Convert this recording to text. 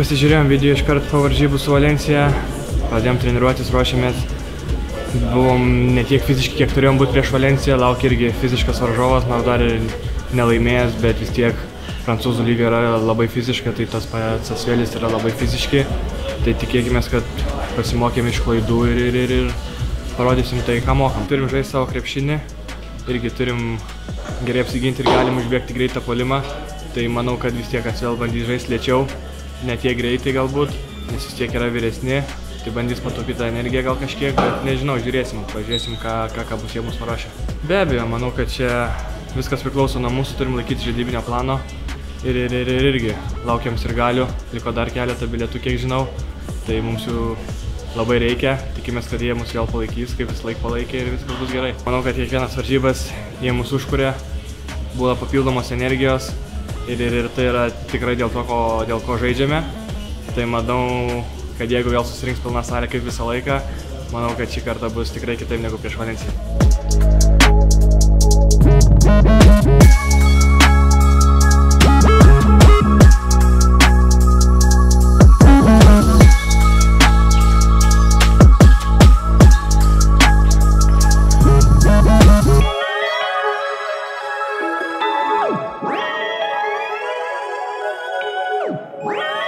pasižiūrėjom video iškart po varžybų su Valencija, pradėjom treniruotis, ruošiamės. Buvom ne tiek fiziški, kiek turėjom būti prieš Valenciją, laukia irgi fiziškas varžovas, nors dar ir nelaimėjęs, bet vis tiek prancūzų lyga yra labai fiziška, tai tas pats Asvėlis yra labai fiziški. Tai tikėkime, kad pasimokėm iš klaidų ir, ir, ir, ir parodysim tai, ką mokam. Turim žaisti savo krepšinį, irgi turim gerai apsiginti ir galim užbėgti greitą polimą. Tai manau, kad vis tiek Asvėl bandys žaisti lėčiau, ne tiek greitai galbūt, nes vis tiek yra vyresni. Tai bandys pataupyti tą energiją gal kažkiek, bet nežinau, žiūrėsim, pažiūrėsim, ką, ką, ką bus jie mus parašę. Be abejo, manau, kad čia viskas priklauso nuo mūsų, turim laikyti žaidybinio plano. Ir, ir, ir, ir irgi laukiam ir galiu, liko dar keletą bilietų, kiek žinau. Tai mums jų labai reikia, tikimės, kad jie mus vėl palaikys, kaip vis laik palaikė ir viskas bus gerai. Manau, kad kiekvienas varžybas jie mus užkuria, būna papildomos energijos ir, ir, ir tai yra tikrai dėl to, ko, dėl ko žaidžiame. Tai manau, kad jeigu vėl susirinks pilna salė kaip visą laiką, manau, kad šį kartą bus tikrai kitaip negu prieš Valenciją. Wow!